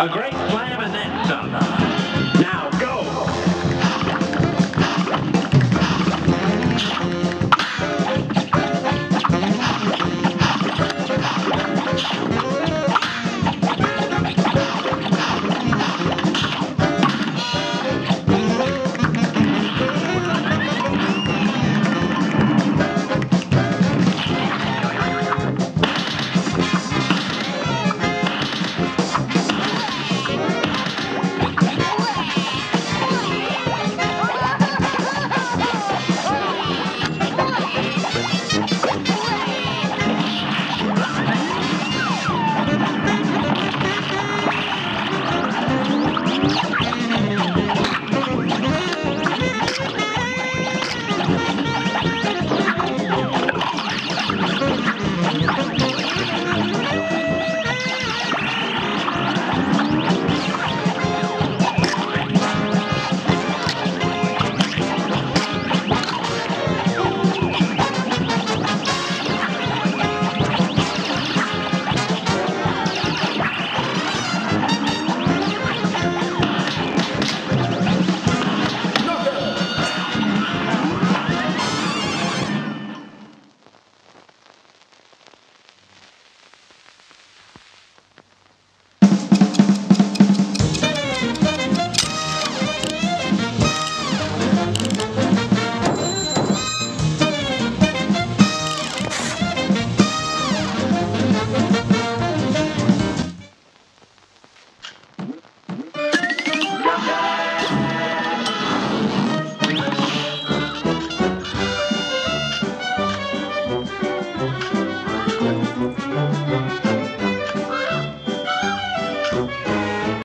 A great